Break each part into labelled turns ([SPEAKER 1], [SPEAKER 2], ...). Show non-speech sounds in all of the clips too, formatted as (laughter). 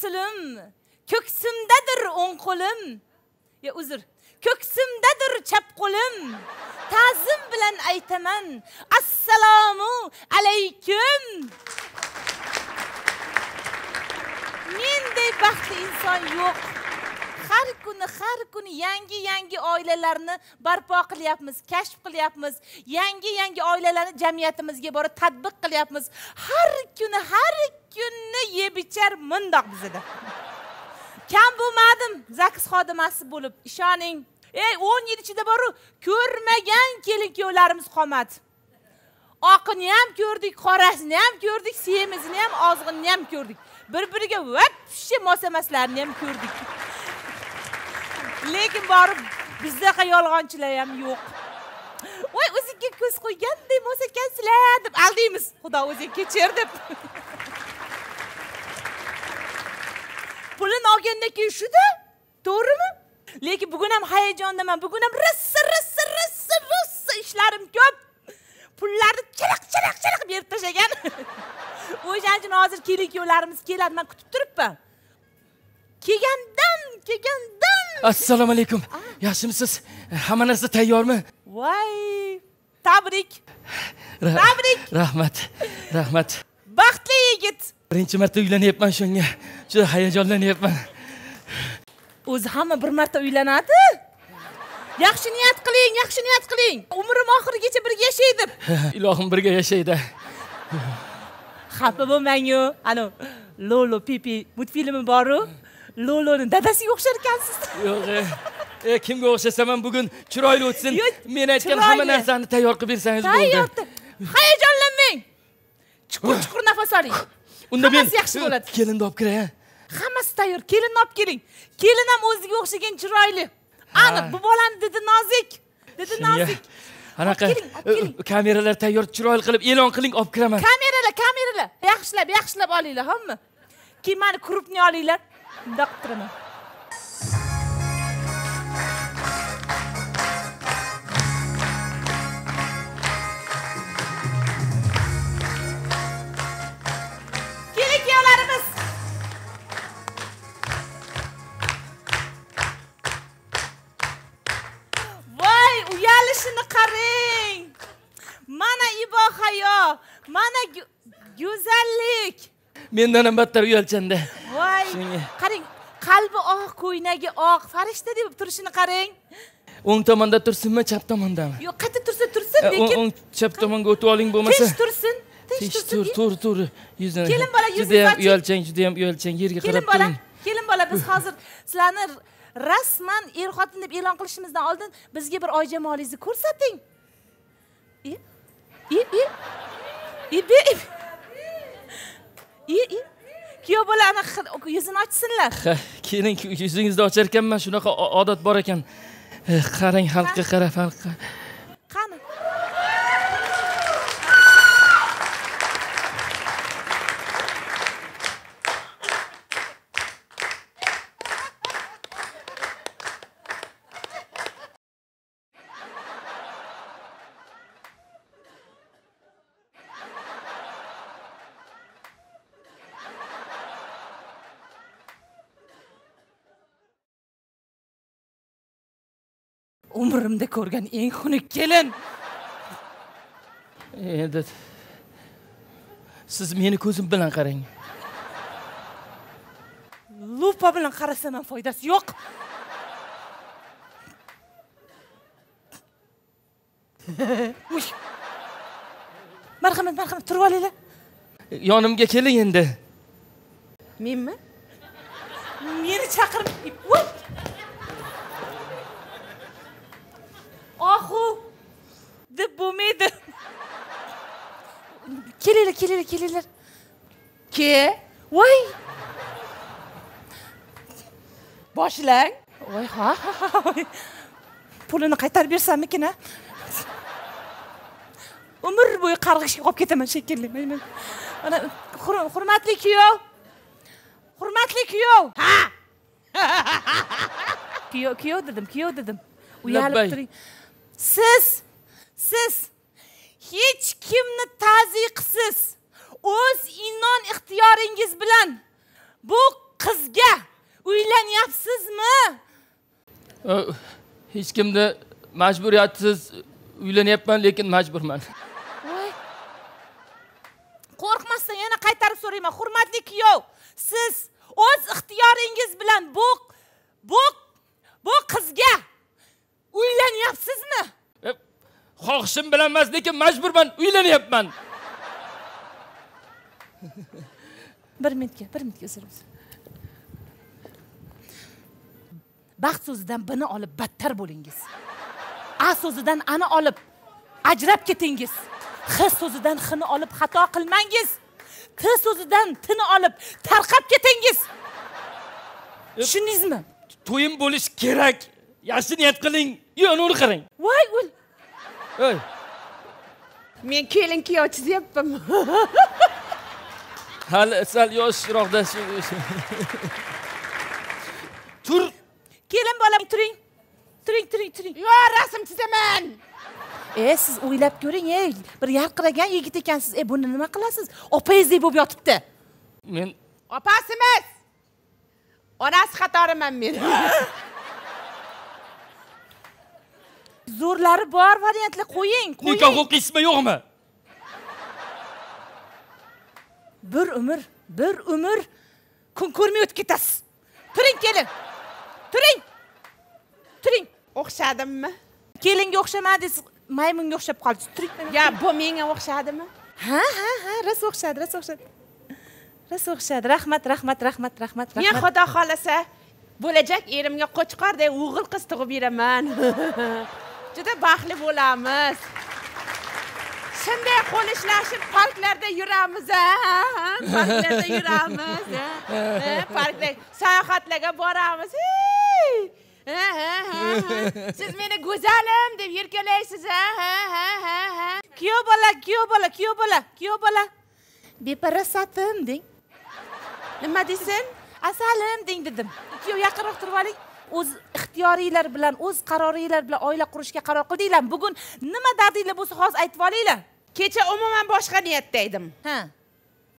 [SPEAKER 1] silim ko'ksimdadir o'ng qo'lim yo uzr ko'ksimdadir chap qo'lim ta'zim bilan aytaman assalomu alaykum menday baxtli inson yo'q. Har kuni har kuni yangi yangi oilalarni barpo qilyapmiz kashf qilyapmiz. Yangi yangi oilalarni jamiyatimizga borib tadbiq qilyapmiz. Har kuni har kuni yeb ichar mundoq bizada. Kam bo'lmadim zaks xodimasi bo'lib ishoning. Ey o'n yil ichida boru ko'rmagan kelin kuyovlarimiz qolmadi oqini ham ko'rdik qorasini ham ko'rdik semizini ham ozg'inini ham ko'rdik. Bir biriga вообще mos emaslarini ham ko'rdik. Lekin borib bizdaqa yolg'onchilar ham yo'q. Voy o'zingga ko'z qo'yganday mos ekansizlar deb aldaymiz. Xudo o'zing kechir deb. Pulini olgandan keyin shuda to'g'rimi? Lekin bugun ham hayajondaman. Bugun ham rissa rissa rissa rissa ishlarim ko'p. Pullarni chiliq chiliq chiliq berib tashlagan. (laughs) O'shaning uchun hozir kelin kuyovlarimiz keladi. Man kutib turibman. Kelgandan kelgandan
[SPEAKER 2] assalomu alaykum yaxshimisiz hamma narsa tayyormi?
[SPEAKER 1] Voy. Tabrik. Tabrik!
[SPEAKER 2] rahmat. Rahmat.
[SPEAKER 1] Baxtli yigit.
[SPEAKER 2] Birinchi marta uylanyapman shunga. Juda hayajonlanyapman.
[SPEAKER 1] O'zi hamma bir marta uylanadi. Yaxshi niyat qiling yaxshi niyat qiling. Umrim oxirigacha birga yashay deb (laughs)
[SPEAKER 2] ilohim birga yashaydi.
[SPEAKER 1] Xafa bo'lmangu anavi lolo pipi multfilmi boru loloni dadasiga o'xshar ekansiz.
[SPEAKER 2] Yo'q e, e, kimga o'xshasaman bugun? Chiroyli o'tsin. Men aytgan hamma narsani tayyor qilib bersangiz bo'ldi.
[SPEAKER 1] Hayajonlanmang. Chuqur chuqur nafas oling.
[SPEAKER 2] Unda men
[SPEAKER 1] yaxshi bo'ladi.
[SPEAKER 2] kelinni olib kiray
[SPEAKER 1] hammasi tayyor. Kelinni olib keling. Kelin ham o'ziga o'xshagan chiroyli. Aniq bu bolani didi nozik. Didi nozik.
[SPEAKER 2] anaqa e, kameralar tayyor chiroyli qilib e'lon qiling olib kiraman
[SPEAKER 1] kameralar kameralar. Yaxshilab yaxshilab olinglar hamma. Keyin mani krupni olinglar доктрина. qilib turaman voy uyalishini qarang mana ibo hayo mana go'zallik
[SPEAKER 2] mendan ham battar uyalchanda
[SPEAKER 1] voy qarang qalbi oq ko'ynagi oq. Farishtadek bo'lib turishini qarang.
[SPEAKER 2] O'ng tomonda tursinmi chap tomondami?
[SPEAKER 1] Yo'q qayerda tursa tursin
[SPEAKER 2] E, o'ng
[SPEAKER 1] lekin
[SPEAKER 2] o'ng chap tomonga o'tib oling bo'lmasa.
[SPEAKER 1] tinch tursin tinch
[SPEAKER 2] tur tur tur. Yuzini
[SPEAKER 1] Kelin bola, yuzingizni
[SPEAKER 2] judayam uyalchang judayam uyalchang yerga qarab
[SPEAKER 1] bola
[SPEAKER 2] turing.
[SPEAKER 1] kelin bola biz hozir sizlarni rasman er xotin deb e'lon qilishimizdan oldin bizga bir oijamolingizni ko'rsating. Be i i i kuyov bola anaqa yuzini ochsinlar.
[SPEAKER 2] Keling yuzingizni ochar ekanman shunaqa odat bor ekan. Eh, qarang xalqqa qara xalqqa.
[SPEAKER 1] Umrimda ko'rgan eng xunuk kelin.
[SPEAKER 2] Endi siz meni ko'zim bilan qarang.
[SPEAKER 1] Lupa bilan qarasam ham foydasi yo'q. Marhamat marhamat turib olinglar.
[SPEAKER 2] Yonimga keling endi.
[SPEAKER 1] Menmi? Meni chaqirib Voy. ohu deb bo'lmaydi kelinglar ke voy boshlang voy ha pulini qaytarib bersammikin a umr bo'yi qarg'ishga qolib ketaman shekilli mana hur- hurmatli kuyov. Hurmatli kuyov. Ha! Kuyov kuyov dedim kuyov dedim. Uyalib turing. Siz siz hech kimni ta'ziqsiz o'z inon ixtiyoringiz bilan bu qizga uylanyapsizmi?
[SPEAKER 2] Hech kimni majburiyatsiz uylanyapman lekin majburman.
[SPEAKER 1] Voy. Qo'rqmasdan yana qaytarib so'rayman. Hurmatli kuyov siz o'z ixtiyoringiz bilan bu bu bu qizga uylanyapsizmi?
[SPEAKER 2] E, xohishim bilan emas lekin majburman uylanyapman
[SPEAKER 1] bir minutga bir minutga uzr uzr baxt so'zidan bini olib battar bo'lingiz. A so'zidan ani olib ajrab ketingiz. H so'zidan hni olib xato qilmangiz. T so'zidan tini olib tarqab ketingiz. Tushundingizmi?
[SPEAKER 2] To'yim bo'lishi kerak. Yaxshi niyat qiling yonini qarang
[SPEAKER 1] voy o'l
[SPEAKER 2] ey
[SPEAKER 3] men kelin kuyov chizyapman (laughs)
[SPEAKER 2] hali sal yoshroqda tur.
[SPEAKER 1] Kelin bolam turing. Turing turing turing.
[SPEAKER 3] Yo rasm chizaman.
[SPEAKER 1] E siz o'ylab ko'ring ey bir yarqiragan yigit ekansiz. E buni nima qilasiz? Opangizdek bo'lib yotibdi.
[SPEAKER 2] Men
[SPEAKER 3] opasi emas onasi qatoriman men. (laughs)
[SPEAKER 1] Zo'rlari bor variantlar qo'ying.
[SPEAKER 2] Nikoh o'qiysizmi yo'qmi
[SPEAKER 1] bir umr bir umr kun ko'rmay o'tib ketasiz turing kelin turing turing
[SPEAKER 3] o'xshadimmi
[SPEAKER 1] kelinga o'xshamadingiz maymunga o'xshab qoldingiz turing
[SPEAKER 3] yo bu menga o'xshadimi
[SPEAKER 1] ha ha ha. Rosa o'xshadi rosa o'xshadi rosa o'xshadi rahmat rahmat rahmat rahmat
[SPEAKER 3] men xudo xohlasa bo'lajak erimga qo'chqorday o'g'il qiz tug'ib beraman (laughs) juda baxtli bo'lamiz shunday qo'lishlashib parklarda yuramiz parklarda yuramiz (laughs) parkda sayohatlarga boramiz. Siz meni go'zalim deb ha
[SPEAKER 1] kuyov bola kuyov bola kuyov bola kuyov bola. Beparasatim deng.
[SPEAKER 3] Nima deysan
[SPEAKER 1] asalim deng dedim. Kuyov yaqinroq turib oling. O'z ixtiyoringlar bilan o'z qaroringlar bilan oila qurishga qaror qildinglar. Bugun nima dardinglar bo'lsa hozir aytib olinglar
[SPEAKER 3] kecha umuman boshqa niyatda edim.
[SPEAKER 1] Ha.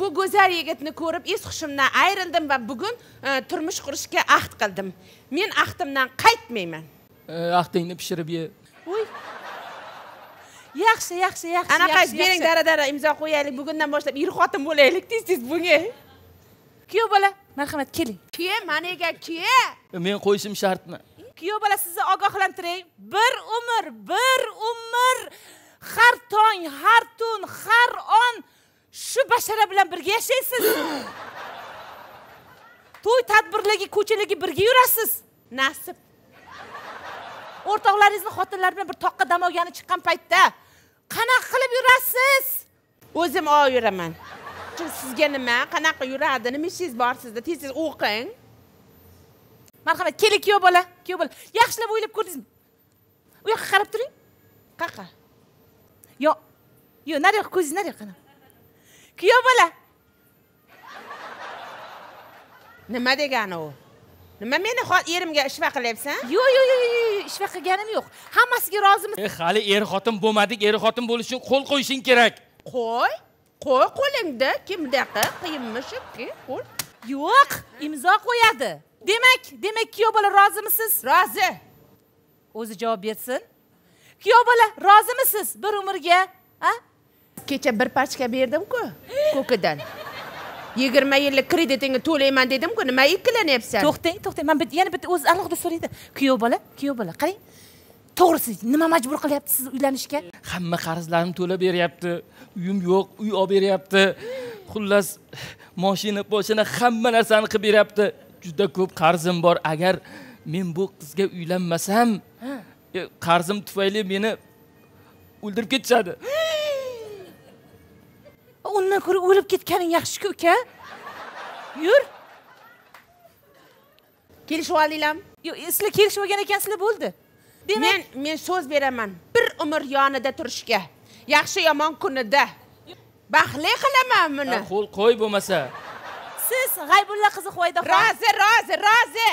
[SPEAKER 3] Bu go'zal yigitni ko'rib es hushimdan ayrildim va bugun e, turmush qurishga ahd qildim. Men ahdimdan qaytmayman.
[SPEAKER 2] E, axtingni pishirib ye.
[SPEAKER 1] Uy. Yaxshi yaxshi yaxshi
[SPEAKER 3] anaqa
[SPEAKER 1] yaxshi,
[SPEAKER 3] bering dara dara imzo qo'yaylik. Bugundan boshlab er xotin bo'laylik tez tez bunga?
[SPEAKER 1] Kuyov bola marhamat keling.
[SPEAKER 3] Kuya maniga kuya
[SPEAKER 2] E, men qo'yishim shartmi?
[SPEAKER 1] Kuyov bola sizni ogohlantiray bir umr bir umr har tong har tun har on shu bashara bilan birga yashaysiz to'y tadbirlarga ko'chalarga birga yurasiz.
[SPEAKER 3] Nasib.
[SPEAKER 1] O'rtoqlaringizni xotinlari bilan bir toqqa dam olgani chiqqan paytda qanaqa qilib yurasiz?
[SPEAKER 3] O'zim olib yuraman. Sizga nima qanaqa yuradi nima ishingiz bor sizda? Tez tez o'qing.
[SPEAKER 1] Marhamat keling kuyov bola kuyov bola. Yaxshilab o'ylab ko'rdingizmi? U yoqqa qarab turing yo yo nariyoqqa ko'zingiz nariyoqqa qarang kuyov bola
[SPEAKER 3] nima degani u nima meni erimga ishva qilyapsan
[SPEAKER 1] yo yo yo yo yo, ishva qilganim yo'q hammasiga rozimiz
[SPEAKER 2] e, hali er xotin bo'lmadik er xotin bo'lish uchun qo'l qo'yishing kerak
[SPEAKER 3] qo'y qo'y qo'lingda kim bunaqa qiyinmi shu qo'l
[SPEAKER 1] yo'q imzo qo'yadi demak demak kuyov bola rozimisiz
[SPEAKER 3] rozi
[SPEAKER 1] o'zi javob bersin kuyov bola rozimisiz bir umrga a?
[SPEAKER 3] Kecha bir pachka berdimku ko'kidan. Yigirma yillik kreditingni to'layman dedimku nima ikkilanyapsan
[SPEAKER 1] to'xtang to'xtang man yana bitta o'zi alohida so'raydi. Kuyov bola kuyov bola qarang. To'g'risi nima majbur qilyapti sizni uylanishga?
[SPEAKER 2] Hamma qarzlarimni to'lab beryapti. Uyim yo'q uy olib beryapti. Xullas moshina poshina hamma narsani qilib beryapti. Juda ko'p qarzim bor. Agar men bu qizga uylanmasam qarzim tufayli meni o'ldirib ketishadi. (gasps)
[SPEAKER 1] Undan ko'ra o'lib ketganing yaxshi-ku uka yur.
[SPEAKER 3] Kelishib oldinglarmi
[SPEAKER 1] Yo, sizlar kelishib olgan ekansizlar bo'ldi. Demak
[SPEAKER 3] men men so'z beraman. Bir umr yonida turishga yaxshi yomon kunida. Baxtli qilaman buni.
[SPEAKER 2] Qo'l qo'y bo'lmasa.
[SPEAKER 1] Siz g'aybulla qizi huaydaxon
[SPEAKER 3] rozi rozi rozi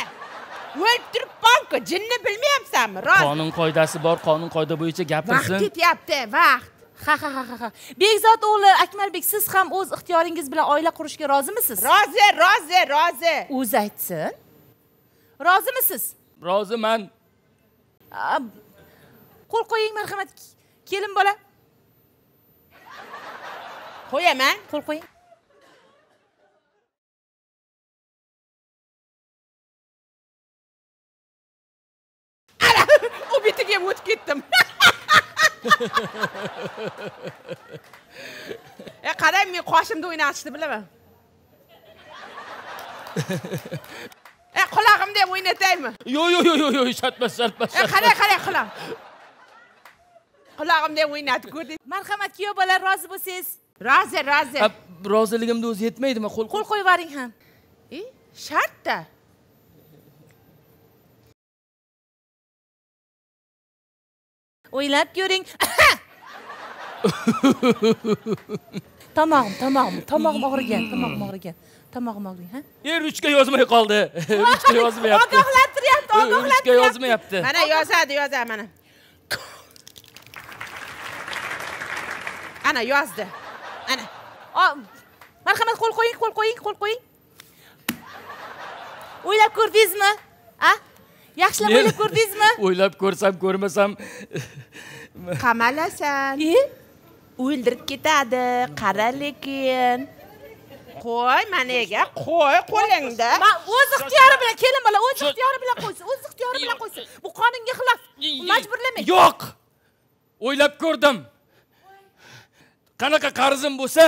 [SPEAKER 3] o'lib turibmanku jinni bilmayapsanmi? Rozi
[SPEAKER 2] qonun qoidasi bor qonun qoida bo'yicha
[SPEAKER 3] vaqt
[SPEAKER 2] gapirsin
[SPEAKER 3] ketyapti vaqt.
[SPEAKER 1] Ha ha ha ha ha. Bekzod o'g'li akmalbek siz ham o'z ixtiyoringiz bilan oila qurishga rozimisiz?
[SPEAKER 3] Rozi rozi rozi.
[SPEAKER 1] O'zi aytsin. Rozimisiz?
[SPEAKER 2] Roziman
[SPEAKER 1] qo'l qo'ying marhamat. Kelin bola.
[SPEAKER 3] Qo'yaman.
[SPEAKER 1] Qo'l qo'ying
[SPEAKER 3] u betiga ham o'tib ketdim e qarang men qoshimda o'ynatishni bilaman e qulog'imda ham o'ynataymi
[SPEAKER 2] yo'q yo'q yo'q yo'q yo'q shartmas shartmas
[SPEAKER 3] e qarang qarang quloq qulog'imda ham o'ynatib ko'rding
[SPEAKER 1] marhamat kuyov bola rozi bo'lsangiz
[SPEAKER 3] rozi rozi
[SPEAKER 2] roziligimni o'zi yetmaydimi qo'l
[SPEAKER 1] qo'l qo'yib yuboring ham
[SPEAKER 3] e shartda
[SPEAKER 1] o'ylab ko'ring tomog'im tomog'im tomog'im og'rigan tomog'im og'rigan. Tomog'im og'rigan ha?
[SPEAKER 2] E ruchka yozmay qoldi. (laughs) Ruchka yozmayapti.
[SPEAKER 1] ogohlantiryapti
[SPEAKER 2] ruchka
[SPEAKER 1] ogohlantiryapti.
[SPEAKER 2] yozmayapti.
[SPEAKER 3] Mana yozadi yozadi mana. Ana yozdi. Ana.
[SPEAKER 1] Marhamat qo'l qo'ying qo'l qo'ying qo'l qo'ying. O'ylab ko'rdingizmi? A yaxshilab o'ylab ko'rdingizmi? (laughs)
[SPEAKER 2] O'ylab ko'rsam ko'rmasam. (laughs)
[SPEAKER 3] Qamalasan.
[SPEAKER 1] E?
[SPEAKER 3] O'ldirib ketadi qara lekin. Qo'y maniga qo'y qo'lingda.
[SPEAKER 1] Man o'z ixtiyori bilan kelin bola o'z ixtiyori bilan qo'ysin o'z ixtiyori bilan qo'ysin. Bu qonunga xilof. Majburlamang.
[SPEAKER 2] Yo'q. O'ylab ko'rdim. Qanaqa qarzim bo'lsa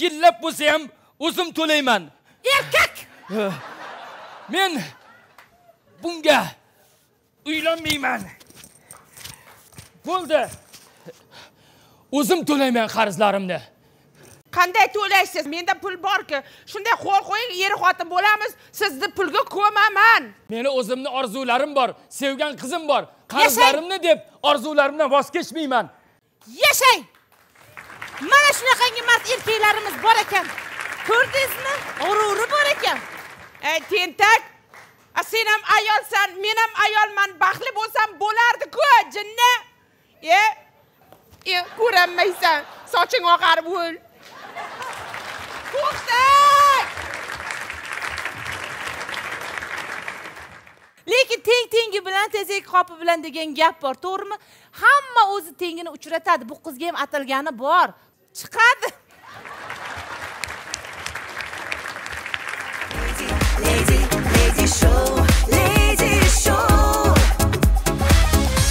[SPEAKER 2] yillab bo'lsa ham o'zim to'layman.
[SPEAKER 1] Erkak! (sighs)
[SPEAKER 2] Men bunga uylanmayman. Bo'ldi. O'zim to'layman qarzlarimni.
[SPEAKER 3] Qanday to'laysiz? Menda pul borku shunday qo'l qo'ying er xotin bo'lamiz. Sizni pulga ko'maman.
[SPEAKER 2] Meni o'zimni orzularim bor sevgan qizim bor. Qarzlarimni deb orzularimdan voz kechmayman.
[SPEAKER 1] Yashang! Mana shunaqangi mard erkaklarimiz bor ekan. Ko'rdingizmi? G'ururi bor ekan.
[SPEAKER 3] Ey tentak sen ham ayolsan men ham ayolman baxtli bo'lsam bo'lardi-ku jinni. E e ko'rinmaysan soching oqarib o'l to'xtang
[SPEAKER 1] lekin teng tengi bilan tezak qopi bilan degan gap bor to'g'rimi? Hamma o'zi tengini uchratadi bu qizga ham atalgani bor. Chiqadi.
[SPEAKER 4] so